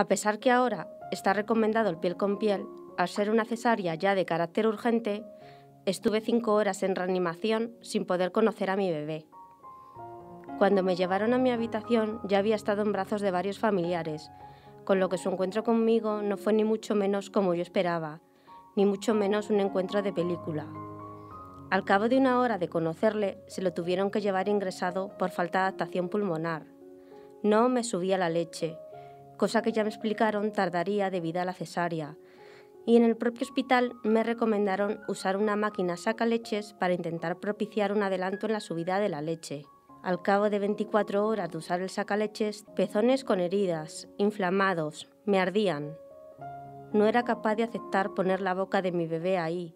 A pesar que ahora está recomendado el piel con piel, al ser una cesárea ya de carácter urgente, estuve cinco horas en reanimación sin poder conocer a mi bebé. Cuando me llevaron a mi habitación ya había estado en brazos de varios familiares, con lo que su encuentro conmigo no fue ni mucho menos como yo esperaba, ni mucho menos un encuentro de película. Al cabo de una hora de conocerle, se lo tuvieron que llevar ingresado por falta de adaptación pulmonar. No me subía la leche, cosa que ya me explicaron tardaría debido a la cesárea, y en el propio hospital me recomendaron usar una máquina saca leches para intentar propiciar un adelanto en la subida de la leche. Al cabo de 24 horas de usar el sacaleches, pezones con heridas, inflamados, me ardían. No era capaz de aceptar poner la boca de mi bebé ahí,